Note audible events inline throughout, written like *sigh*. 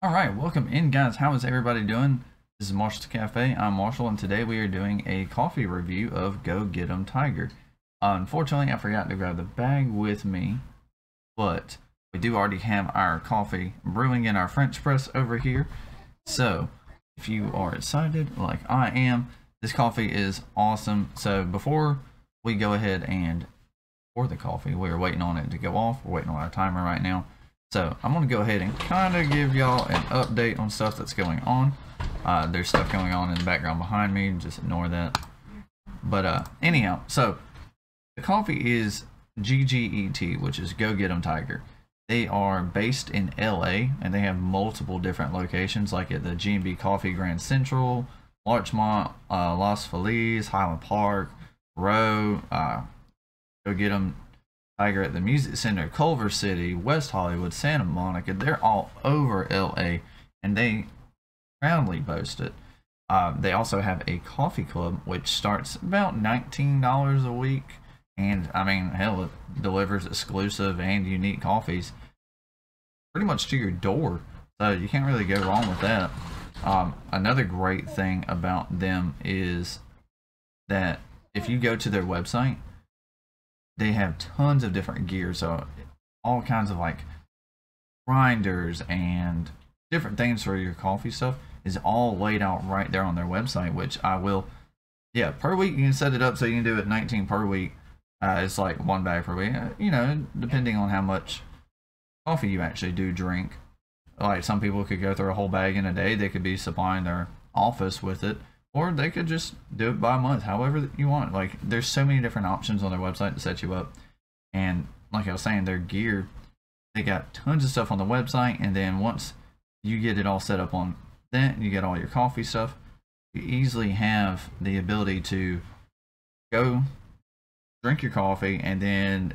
All right, welcome in, guys. How is everybody doing? This is Marshall's Cafe. I'm Marshall, and today we are doing a coffee review of Go Get 'em Tiger. unfortunately, I forgot to grab the bag with me, but we do already have our coffee brewing in our French press over here. So, if you are excited, like I am, this coffee is awesome. So, before we go ahead and pour the coffee, we are waiting on it to go off. We're waiting on our timer right now. So I'm going to go ahead and kind of give y'all an update on stuff that's going on. Uh, there's stuff going on in the background behind me. Just ignore that. But uh, anyhow, so the coffee is GGET, which is Go Get 'em Tiger. They are based in LA and they have multiple different locations, like at the G&B Coffee Grand Central, Larchmont, uh, Los Feliz, Highland Park, Row. Uh, Go Get 'em Tiger at the Music Center, Culver City, West Hollywood, Santa Monica. They're all over LA and they proudly boast it. Uh, they also have a coffee club which starts about $19 a week. And I mean, hell, it delivers exclusive and unique coffees pretty much to your door. So you can't really go wrong with that. Um, another great thing about them is that if you go to their website, they have tons of different gear. So all kinds of like grinders and different things for your coffee stuff is all laid out right there on their website, which I will, yeah, per week you can set it up so you can do it 19 per week. Uh, it's like one bag per week, uh, you know, depending on how much coffee you actually do drink. Like some people could go through a whole bag in a day, they could be supplying their office with it or they could just do it by month, however you want. Like there's so many different options on their website to set you up. And like I was saying, their gear, they got tons of stuff on the website. And then once you get it all set up on that, you get all your coffee stuff, you easily have the ability to go drink your coffee. And then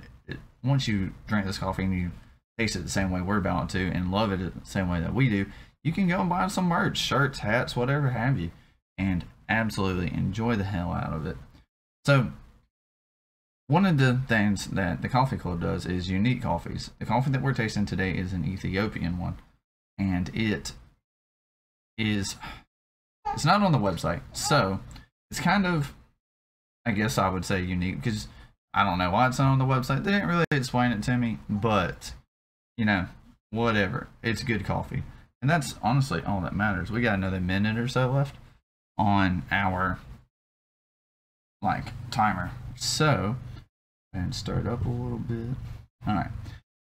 once you drink this coffee and you taste it the same way we're about to and love it the same way that we do, you can go and buy some merch, shirts, hats, whatever have you and absolutely enjoy the hell out of it. So, one of the things that the coffee club does is unique coffees. The coffee that we're tasting today is an Ethiopian one, and it is it's not on the website, so it's kind of I guess I would say unique because I don't know why it's not on the website. They didn't really explain it to me, but you know, whatever. It's good coffee. And that's honestly all that matters. We got another minute or so left on our like timer. So, and start it up a little bit. All right.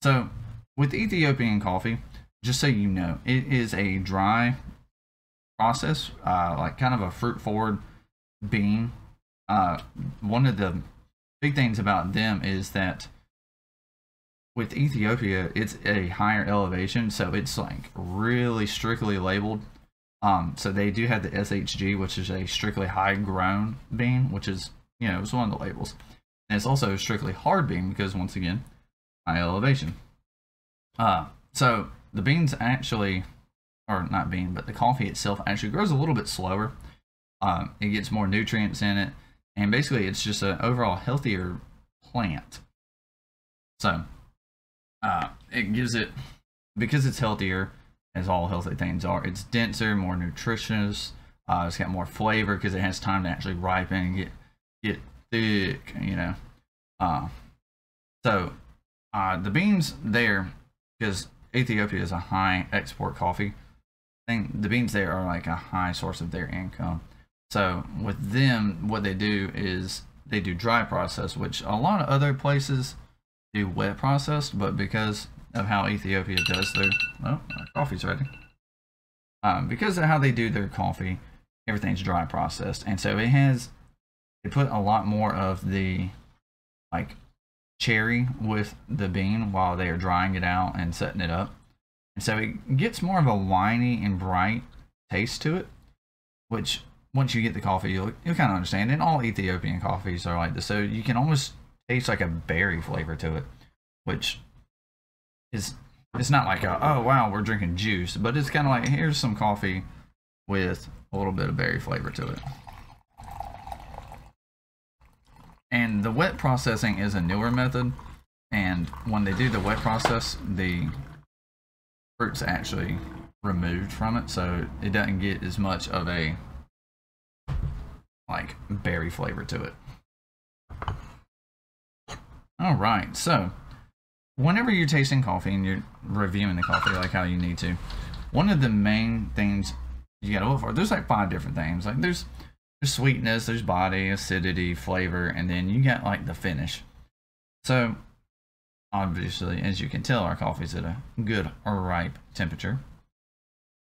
So, with Ethiopian coffee, just so you know, it is a dry process, uh, like kind of a fruit forward bean. Uh, one of the big things about them is that with Ethiopia, it's a higher elevation, so it's like really strictly labeled um, so they do have the SHG, which is a strictly high grown bean, which is, you know, it's one of the labels. And it's also strictly hard bean because, once again, high elevation. Uh, so the beans actually, or not bean, but the coffee itself actually grows a little bit slower. Um, it gets more nutrients in it. And basically, it's just an overall healthier plant. So uh, it gives it, because it's healthier, as all healthy things are. It's denser, more nutritious. Uh, it's got more flavor because it has time to actually ripen and get get thick. You know, uh, so uh, the beans there because Ethiopia is a high export coffee thing. The beans there are like a high source of their income. So with them, what they do is they do dry process, which a lot of other places do wet processed, but because of how Ethiopia does their oh coffee's ready. Um, because of how they do their coffee, everything's dry processed, and so it has they put a lot more of the like cherry with the bean while they are drying it out and setting it up, and so it gets more of a winey and bright taste to it, which once you get the coffee, you'll you'll kind of understand. And all Ethiopian coffees are like this, so you can almost taste like a berry flavor to it, which is it's not like a, oh wow we're drinking juice, but it's kind of like here's some coffee with a little bit of berry flavor to it. And the wet processing is a newer method, and when they do the wet process, the fruits actually removed from it, so it doesn't get as much of a like berry flavor to it. All right, so whenever you're tasting coffee and you're reviewing the coffee like how you need to, one of the main things you gotta look for, there's like five different things. Like there's there's sweetness, there's body, acidity, flavor, and then you got like the finish. So obviously, as you can tell, our coffee's at a good or ripe temperature.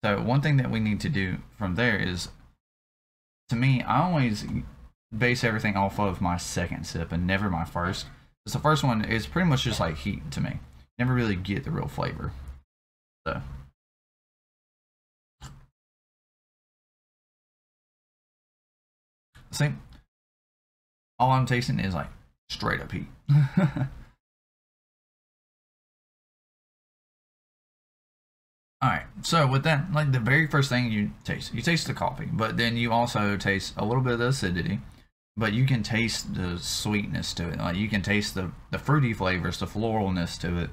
So one thing that we need to do from there is, to me, I always base everything off of my second sip and never my first. Because the first one is pretty much just like heat to me. Never really get the real flavor. So. See, all I'm tasting is like straight up heat. *laughs* Alright, so with that, like the very first thing you taste, you taste the coffee, but then you also taste a little bit of the acidity, but you can taste the sweetness to it. Like you can taste the, the fruity flavors, the floralness to it.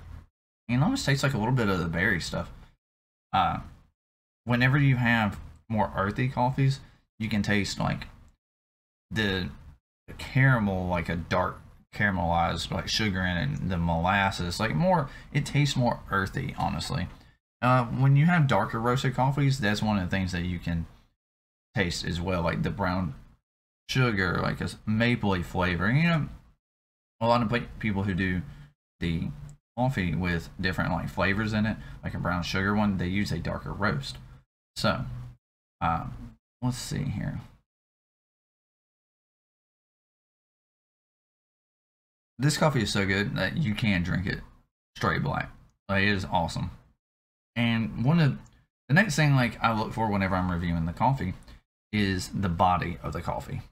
And it almost tastes like a little bit of the berry stuff. Uh, whenever you have more earthy coffees, you can taste like the, caramel, like a dark caramelized like sugar in it, and the molasses, like more, it tastes more earthy, honestly. Uh, when you have darker roasted coffees, that's one of the things that you can taste as well, like the brown sugar, like a mapley flavor. You know, a lot of people who do the coffee with different like flavors in it, like a brown sugar one, they use a darker roast. So, um, let's see here. This coffee is so good that you can drink it straight black. Like, it is awesome. And one of the next thing like I look for whenever I'm reviewing the coffee is the body of the coffee.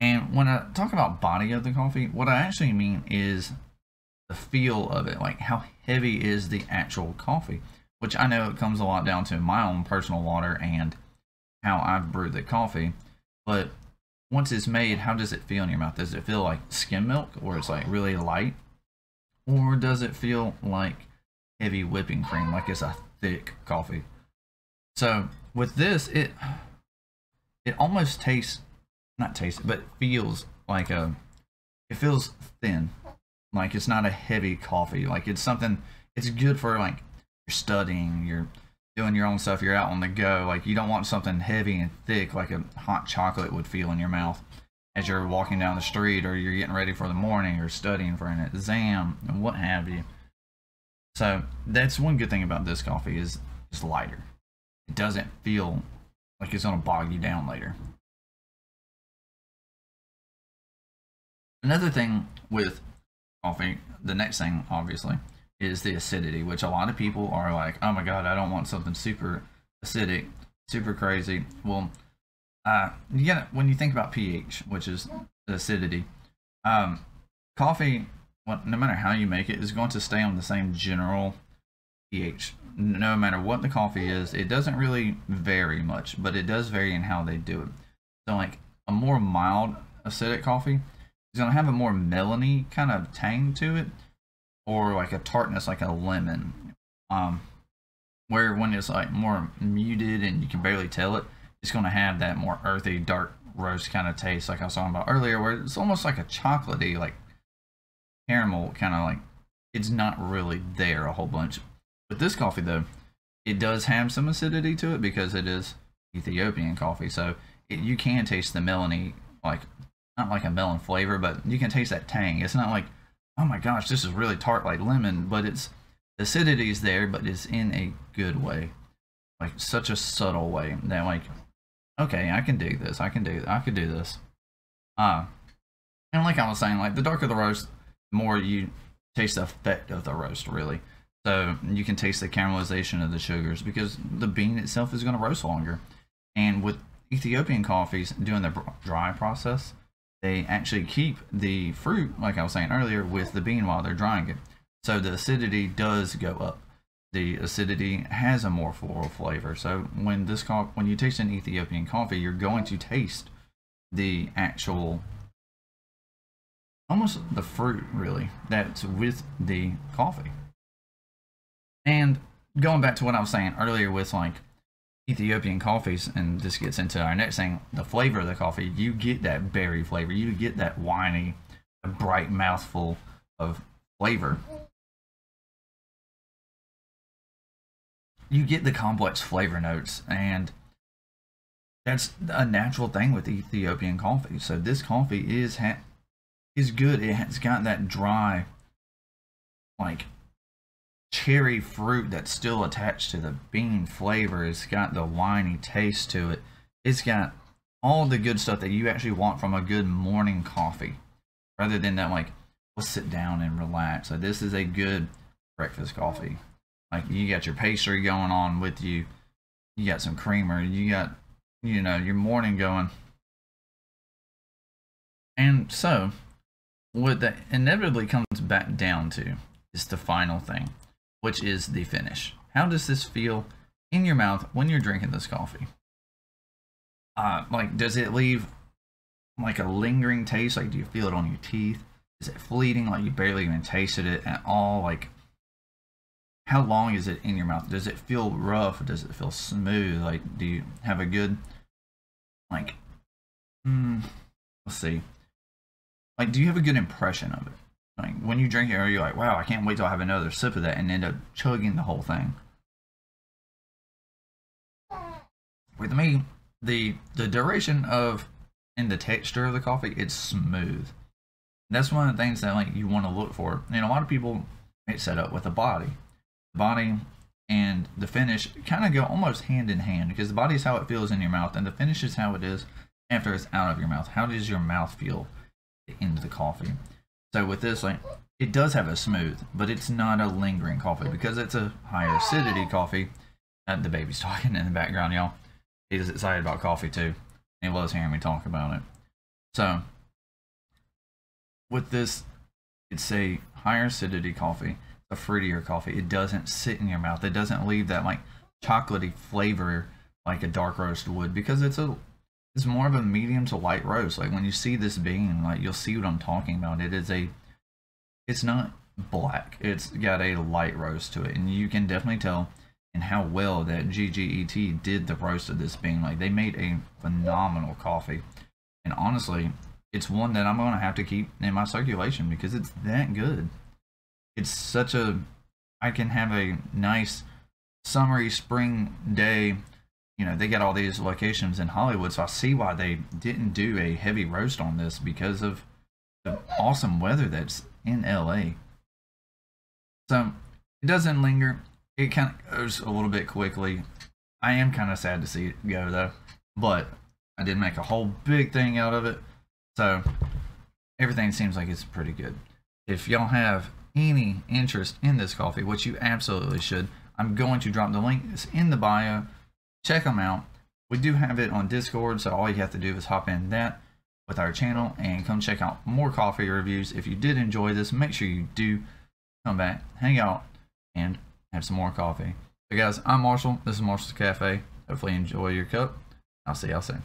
And when I talk about body of the coffee, what I actually mean is the feel of it, like how heavy is the actual coffee, which I know it comes a lot down to my own personal water and how I've brewed the coffee. But once it's made, how does it feel in your mouth? Does it feel like skim milk, where it's like really light? Or does it feel like heavy whipping cream, like it's a thick coffee. So with this, it it almost tastes not tastes, but feels like a it feels thin. Like it's not a heavy coffee. Like it's something it's good for like you're studying, you're doing your own stuff, you're out on the go. Like you don't want something heavy and thick like a hot chocolate would feel in your mouth as you're walking down the street or you're getting ready for the morning or studying for an exam and what have you. So that's one good thing about this coffee is it's lighter. It doesn't feel like it's to bog you down later. Another thing with coffee, the next thing obviously, is the acidity, which a lot of people are like, oh my god, I don't want something super acidic, super crazy. Well, uh, you get when you think about pH, which is the acidity, um, coffee no matter how you make it, is going to stay on the same general pH. No matter what the coffee is, it doesn't really vary much, but it does vary in how they do it. So like a more mild acidic coffee is going to have a more melony kind of tang to it, or like a tartness like a lemon. Um, where when it's like more muted and you can barely tell it, it's going to have that more earthy, dark roast kind of taste, like I was talking about earlier, where it's almost like a chocolatey, like caramel kind of like it's not really there a whole bunch. With this coffee though, it does have some acidity to it because it is Ethiopian coffee. So it, you can taste the melony, like not like a melon flavor, but you can taste that tang. It's not like, oh my gosh, this is really tart like lemon, but it's acidity is there, but it's in a good way, like such a subtle way that like, okay, I can dig this. I can do. I could do this. Uh, and like I was saying, like the darker the roast, the more you taste the effect of the roast, really. So you can taste the caramelization of the sugars because the bean itself is going to roast longer. And with Ethiopian coffees doing the dry process, they actually keep the fruit, like I was saying earlier, with the bean while they're drying it. So the acidity does go up. The acidity has a more floral flavor. So when this when you taste an Ethiopian coffee, you're going to taste the actual almost the fruit really that's with the coffee. And going back to what I was saying earlier with like Ethiopian coffees, and this gets into our next thing, the flavor of the coffee. You get that berry flavor. You get that winey, bright mouthful of flavor. You get the complex flavor notes, and that's a natural thing with Ethiopian coffee. So this coffee is is good. It has got that dry, like cherry fruit that's still attached to the bean flavor. It's got the winey taste to it. It's got all the good stuff that you actually want from a good morning coffee, rather than that like let's sit down and relax. So this is a good breakfast coffee. Like you got your pastry going on with you, you got some creamer, you got you know, your morning going. And so, what that inevitably comes back down to is the final thing, which is the finish. How does this feel in your mouth when you're drinking this coffee? Uh, like, does it leave like a lingering taste? Like, do you feel it on your teeth? Is it fleeting? Like, you barely even tasted it at all? Like, how long is it in your mouth? Does it feel rough? Does it feel smooth? Like, do you have a good, like, hmm, let's see. Like, do you have a good impression of it? Like, when you drink it, are you like, wow, I can't wait till I have another sip of that and end up chugging the whole thing? With me, the the duration of and the texture of the coffee, it's smooth. That's one of the things that like you want to look for. And a lot of people it's set up with a body body and the finish kind of go almost hand in hand because the body is how it feels in your mouth and the finish is how it is after it's out of your mouth. How does your mouth feel into the coffee? So with this, like it does have a smooth, but it's not a lingering coffee because it's a higher acidity coffee. Uh, the baby's *laughs* talking in the background, y'all. He's excited about coffee too. He loves hearing me talk about it. So with this, it's a higher acidity coffee a fruitier coffee. It doesn't sit in your mouth. It doesn't leave that like chocolatey flavor like a dark roast would because it's a it's more of a medium to light roast. Like when you see this bean, like you'll see what I'm talking about. It is a it's not black. It's got a light roast to it, and you can definitely tell in how well that GGET did the roast of this bean. Like they made a phenomenal coffee, and honestly, it's one that I'm gonna have to keep in my circulation because it's that good it's such a I can have a nice summery spring day. You know, they got all these locations in Hollywood, so I see why they didn't do a heavy roast on this because of the awesome weather that's in LA. So it doesn't linger. It kind of goes a little bit quickly. I am kind of sad to see it go though, but I did make a whole big thing out of it. So everything seems like it's pretty good. If y'all have any interest in this coffee, which you absolutely should, I'm going to drop the link. It's in the bio. Check them out. We do have it on Discord, so all you have to do is hop in that with our channel and come check out more coffee reviews. If you did enjoy this, make sure you do come back, hang out, and have some more coffee. So guys, I'm Marshall. This is Marshall's Cafe. Hopefully you enjoy your cup. I'll see y'all soon.